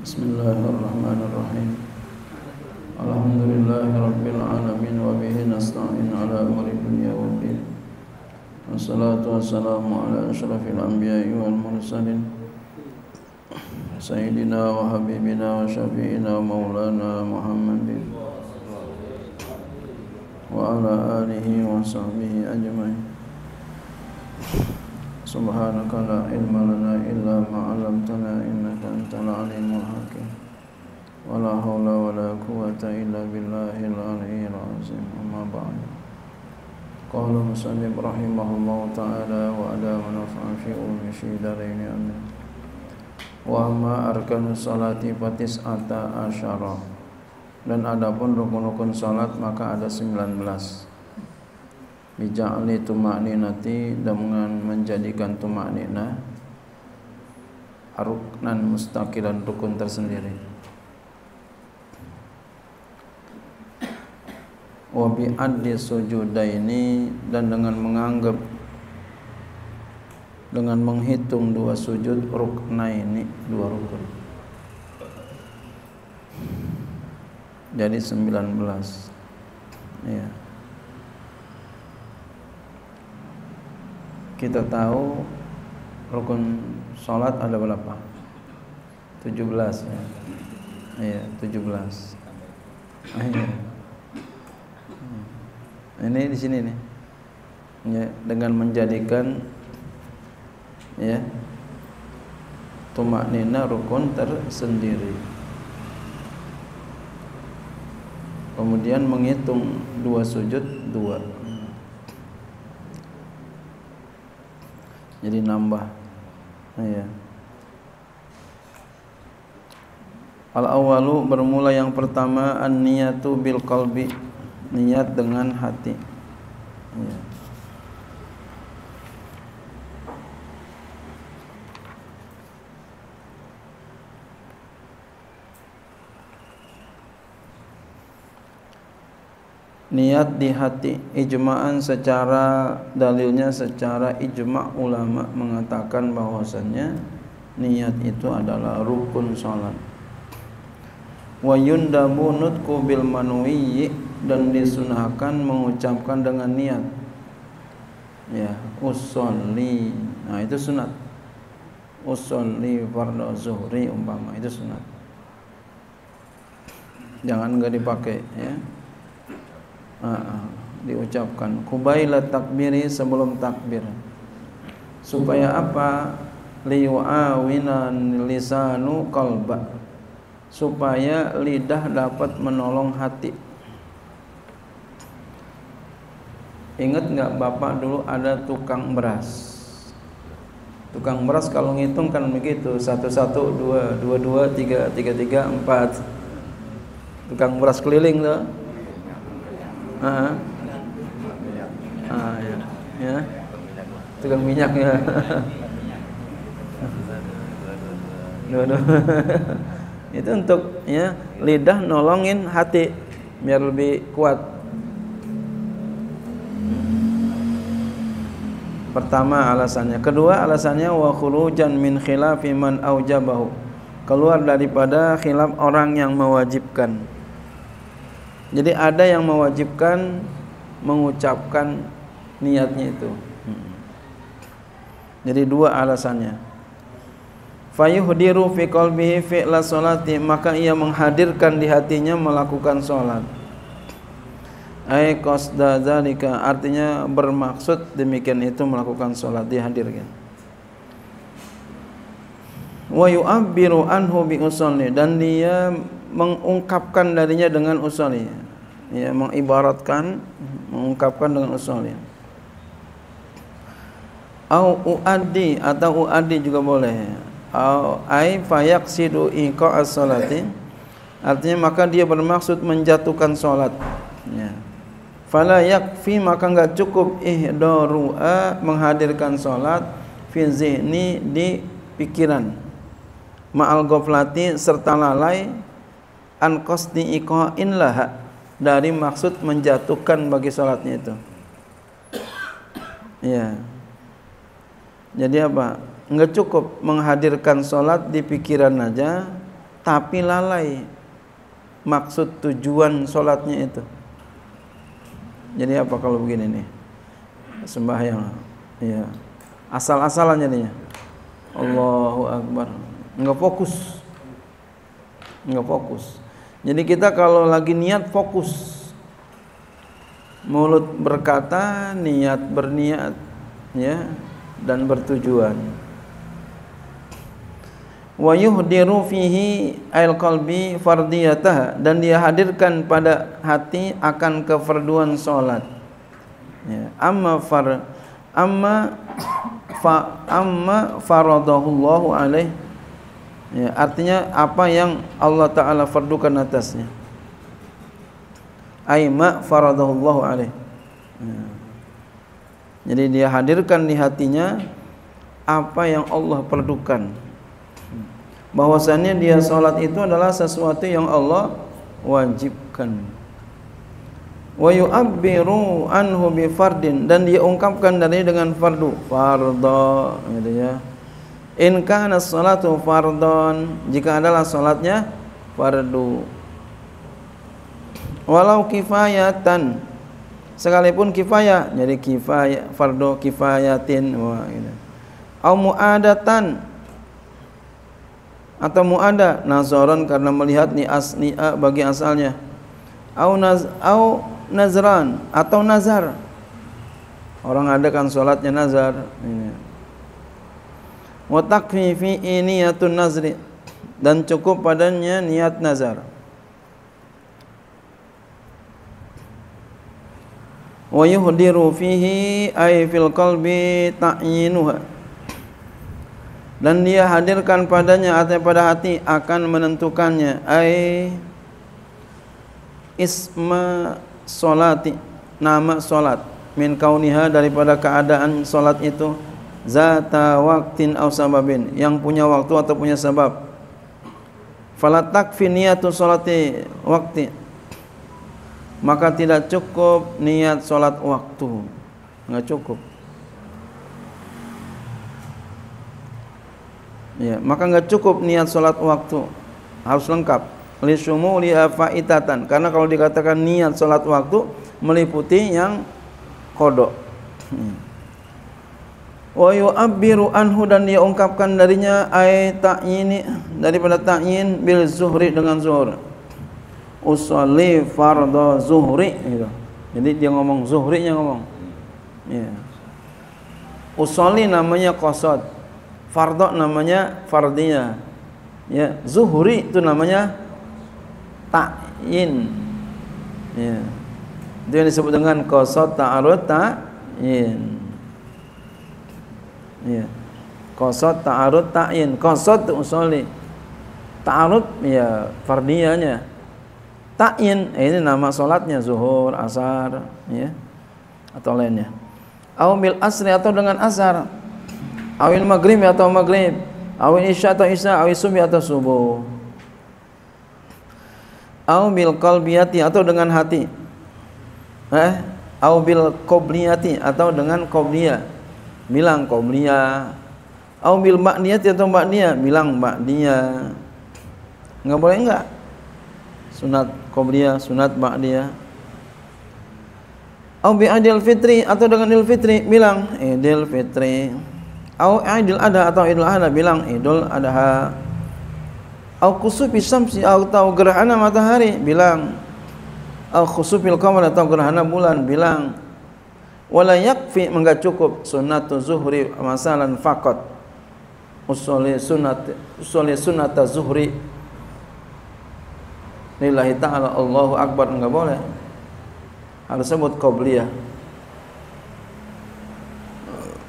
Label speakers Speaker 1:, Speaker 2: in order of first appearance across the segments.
Speaker 1: بسم الله الرحمن الرحيم. الحمد لله رب العالمين وبه نستعين على أمر الدنيا والدين والصلاة والسلام على أشرف الأنبياء والمرسلين. سيدنا وحبيبنا وشفيعنا مولانا محمد. وعلى آله وصحبه أجمعين. سبحانك لا علم لنا إلا ما علمتنا إنك أنت العليم الحكيم ولا حول ولا قوة إلا بالله العلي العظيم أما بعد قال المصنف رحمه الله تعالى وأدى ونفع في أم في دارين أمين وأما أركان الصلاة فتسعة عشر dan adapun rukun-rukun salat maka ada 19 bija'li tuma'ninati dengan menjadikan tuma'nina ruknan mustaqilan rukun tersendiri. Wa bi sujudaini dan dengan menganggap dengan menghitung dua sujud ruknaini dua rukun. Jadi 19 ya kita tahu rukun sholat ada berapa? 17 ya. Iya, 17. Ah, iya. Ini di sini nih. Ya, dengan menjadikan ya tumak nina rukun tersendiri. Kemudian menghitung dua sujud dua. Jadi nambah. Ya al awalu bermula yang pertama an niyatu bil qalbi. Niat dengan hati. Ya. Niat di hati ijma'an secara dalilnya secara ijma' ulama mengatakan bahwasannya niat itu adalah rukun salat. Wa yundabu nutku bil manwi dan disunahkan mengucapkan dengan niat. Ya usolli. Nah itu sunat. Usolli fardhu zuhri umpama itu sunat. Jangan enggak dipakai ya uh, diucapkan kubaila takbiri sebelum takbir. Supaya apa? Liyu'awinan lisanu qalba. Supaya lidah dapat menolong hati. Ingat nggak bapak dulu ada tukang beras? Tukang beras kalau ngitung kan begitu satu satu dua dua dua tiga tiga tiga empat. Tukang beras keliling tuh Ah, ah ya, ya. Tukang minyak ya. Dua, dua. Itu untuk ya lidah nolongin hati biar lebih kuat. Pertama alasannya, kedua alasannya wa khurujan min khilafi man aujabahu. Keluar daripada khilaf orang yang mewajibkan. Jadi ada yang mewajibkan mengucapkan niatnya itu. Hmm. Jadi dua alasannya. Fayuhdiru fi qalbihi fi'la salati maka ia menghadirkan di hatinya melakukan salat. Ai qasda zalika artinya bermaksud demikian itu melakukan salat dihadirkan. Wa yu'abbiru anhu bi dan dia mengungkapkan darinya dengan usulnya ya mengibaratkan mengungkapkan dengan usulnya au uaddi atau uaddi juga boleh. Au ai fayaqsidu iqa as-salati. Artinya maka dia bermaksud menjatuhkan salat. Ya. Fala yakfi maka enggak cukup ihdaru menghadirkan salat fi zihni di pikiran. Ma'al ghaflati serta lalai an qasdi iqa'in laha dari maksud menjatuhkan bagi salatnya itu. Ya. Jadi apa? Enggak cukup menghadirkan salat di pikiran aja tapi lalai maksud tujuan solatnya itu. Jadi apa kalau begini nih? Sembahyang. Ya. Asal-asalan jadinya. Allahu Akbar. Enggak fokus. Enggak fokus. Jadi kita kalau lagi niat fokus. Mulut berkata, niat berniat ya dan bertujuan wa yuhdiru fihi al qalbi fardiyatah dan dia hadirkan pada hati akan kefarduan salat ya amma far amma fa amma faradahullahu alaih ya artinya apa yang Allah taala fardukan atasnya. Ay ma faradahullahu alaih. Ya. jadi dia hadirkan di hatinya apa yang Allah perdukan. Bahwasannya dia salat itu adalah sesuatu yang Allah wajibkan. Wa yu'abbiru anhu bi fardin. Dan dia ungkapkan dari dengan fardu. Fardhu gitu ya in kana salatu fardhon jika adalah salatnya fardu. Walau kifayatan sekalipun kifayah jadi kifayah fardu kifayatin wah gitu. Au muadatan atau muada nazaran karena melihat ni as ni a bagi asalnya. Au naz au nazran atau nazar. Orang ada kan salatnya nazar ini wa takfi fi niyatun nazri. Dan cukup padanya niat nazar. Wa yuhdiru fihi ay fil qalbi ta'yinuha. Dan dia hadirkan padanya atau pada hati akan menentukannya. Ai isma solati nama solat. Min kauniha daripada keadaan solat itu zata waktin aw sababin. Yang punya waktu atau punya sebab. Falatak fi niyatu solati wakti maka tidak cukup niat solat waktu. Enggak cukup. Ya maka enggak cukup niat salat waktu. Harus lengkap. Li syumuli faitatan karena kalau dikatakan niat salat waktu meliputi yang kodok. Hmm. Wa yu'abbiru anhu dan dia ungkapkan darinya ay ta'yini daripada ta'yin bil zuhri dengan zuhur usolli fardhu zuhri gitu. jadi dia ngomong zuhrinya ngomong ya usolli namanya qasad Fardho namanya fardiyah. Ya, zuhuri itu namanya ta'yin. Ya. Itu yang disebut dengan qasad ta'arud ta'yin. Ya. Qasad ta'arud ta'yin. Qasad itu usuli. Ta'arud ya fardiyahnya. Ta'yin eh, ini nama salatnya zuhur, asar, ya. Atau lainnya. Au asri atau dengan asar awil maghrib atau maghrib awil isya atau isya awil subuh atau subuh aw bil atau dengan hati eh aw bil atau dengan qabliyah bilang qabliyah aw bil ma'niyati atau ma'niyah bilang ma'niyah enggak boleh enggak sunat qabliyah sunat ma'niyah aw bi adil fitri atau dengan idul fitri bilang idul fitri Au Idul Adha atau Idul Adha bilang Idul Adha. Au kusufi syamsi atau gerhana matahari bilang. Au khusufil qamar atau gerhana bulan bilang. Wala yakfi enggak cukup sunnatu zuhri masalan faqat. Usuli sunat usuli sunnat zuhri. Lillahi ta'ala Allahu Akbar enggak boleh. Harus sebut qabliyah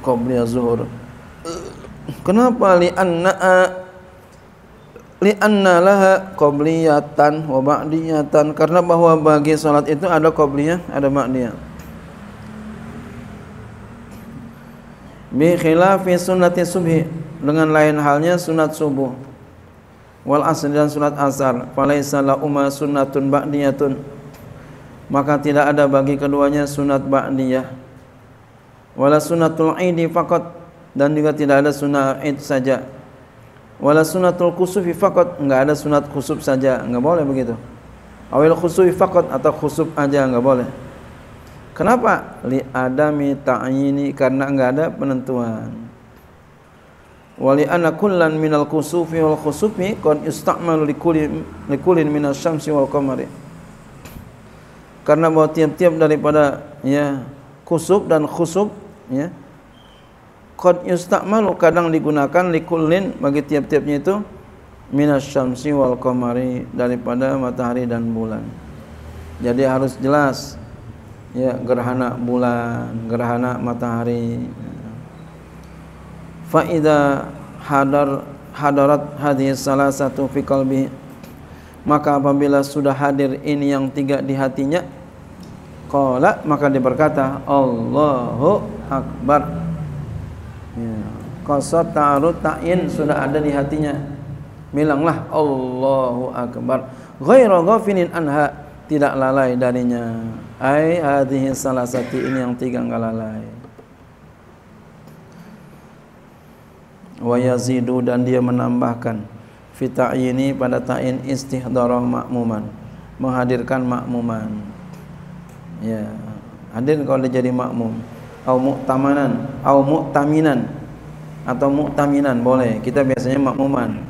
Speaker 1: qabliyah zuhur. Kenapa? Li anna li anna laha qabliyatan wa ba'diyatan. Karena bahwa bagi salat itu ada qabliyah, ada ba'diyah. Bi khilafi sunnati subhi. Dengan lain halnya sunat subuh. Wal asr dan sunat asar. Falaisa la umma sunnatun ba'diyatun. Maka tidak ada bagi keduanya sunat ba'diyah. Wala sunnatul idi faqat. Dan juga tidak ada sunnah id saja. Wala sunatul kusufi faqat. Enggak ada sunat khusuf saja. Enggak boleh begitu. Awil khusufi faqat atau khusuf aja enggak boleh kenapa? Li adami ta'yini karena enggak ada penentuan. Wali anna kullan minal kusufi wal khusufi qad yusta'malu likulli likullin minas syamsi wal qamari. Karena bahwa tiap-tiap daripada ya kusuf dan khusuf ya qad yusta'malu kadang digunakan likullin bagi tiap-tiapnya itu minas syamsi wal qamari daripada matahari dan bulan. Jadi harus jelas ya gerhana bulan, gerhana matahari. Fa idza hadar hadarat hadhihi salasatu fi qalbi maka apabila sudah hadir ini yang tiga di hatinya qala maka dia berkata Allahu akbar Ya. Ta'arud ta'in sudah ada di hatinya. Bilanglah Allahu akbar. Ghairu ghafinin anha tidak lalai darinya. Ai hadhihi salasati ini yang tiga enggak lalai. Wa yazidu dan dia menambahkan fi ta'yini pada ta'in istihdara makmuman. Menghadirkan makmuman. Ya. Hadir kalau dia jadi makmum. Au mu'tamanan au mu'taminan. Atau mu'taminan boleh. Kita biasanya makmuman.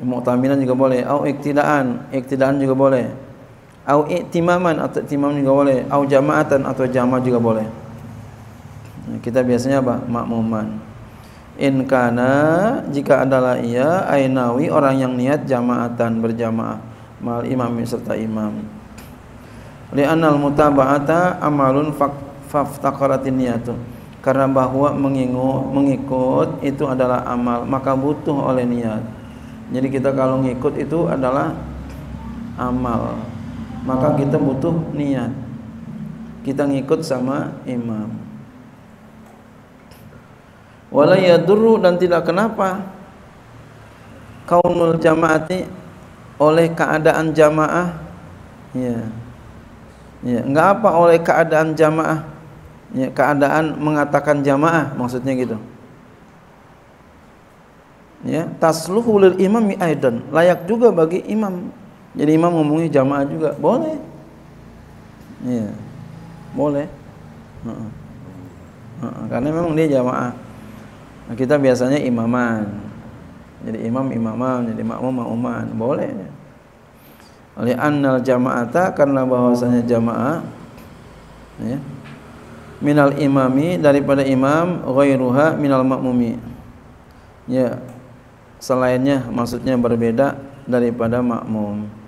Speaker 1: Mu'taminan juga boleh. Au iktidaan iktidaan juga boleh au iktimaman atau iktimam juga boleh. Au jamaatan atau jamaah juga boleh. Kita biasanya apa? Makmuman. In kana jika adalah ia ainawi orang yang niat jamaatan berjamaah. Mal imam serta imam. Li'annal mutaba'ata amalun faftaqaratin niyatu. Karena bahwa mengikut, mengikut itu adalah amal maka butuh oleh niat. Jadi kita kalau ngikut itu adalah amal maka kita butuh niat. Kita ngikut sama imam. Wala yadurru dan tidak kenapa. Kaunul jamaati oleh keadaan jamaah. Ya. Ya enggak apa oleh keadaan jamaah. Ya, keadaan mengatakan jamaah maksudnya gitu. Ya tasluhu lil imam aidan. Layak juga bagi imam jadi imam ngomongnya jamaah juga. Boleh. Ya boleh. Uh -uh. Uh -uh. karena memang dia jamaah. Nah, kita biasanya imaman. Jadi imam imaman jadi makmum makmuman. Boleh. Oleh annal jamaata karena bahwasanya jamaah ya minal imami daripada imam ghairuha minal makmumi. Ya selainnya maksudnya berbeda daripada makmum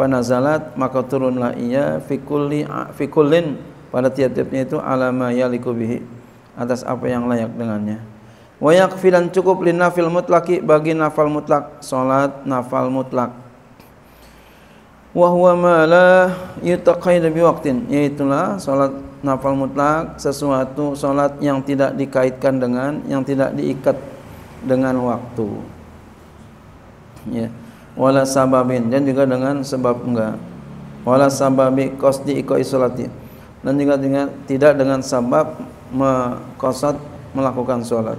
Speaker 1: fanazalat maka turunlah ia fi kulli fi kullin pada tiap-tiapnya itu alama yaliku bihi atas apa yang layak dengannya. Wa yakfilan cukup linafil mutlaki bagi nafal mutlak salat nafal mutlak. Wa huwa ma la yutaqayyad bi waqtin yaitulah salat nafal mutlak sesuatu solat yang tidak dikaitkan dengan yang tidak diikat dengan waktu. Ya wala sababin dan juga dengan sebab enggak. Wala sababi qasdi iqai salati dan juga dengan tidak dengan sebab mengqasad melakukan salat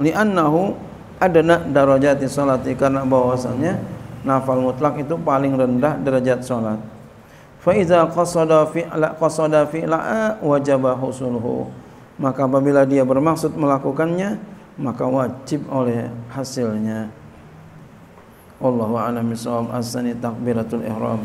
Speaker 1: li'annahu adna darajati salati karena bahwasanya nafal mutlak itu paling rendah derajat salat fa iza qasada fi'la qasada fi'la wajaba husuluhu. Maka apabila dia bermaksud melakukannya maka wajib oleh hasilnya والله أعلم. بصواب أحسن تكبيرة الإحرام.